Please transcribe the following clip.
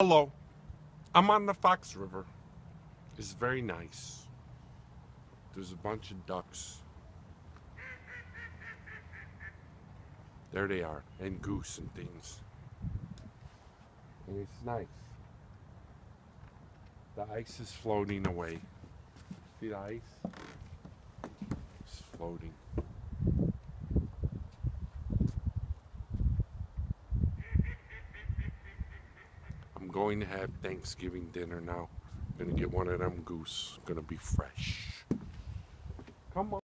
Hello. I'm on the Fox River. It's very nice. There's a bunch of ducks. There they are, and goose and things. And it's nice. The ice is floating away. See the ice? It's floating. I'm going to have Thanksgiving dinner now. Gonna get one of them goose. Gonna be fresh. Come on.